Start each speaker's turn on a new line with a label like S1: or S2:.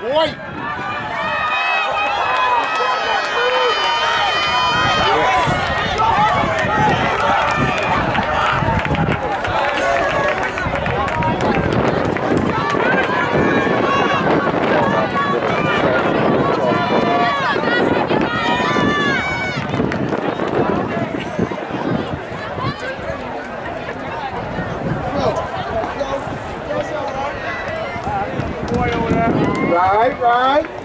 S1: White. Right, right.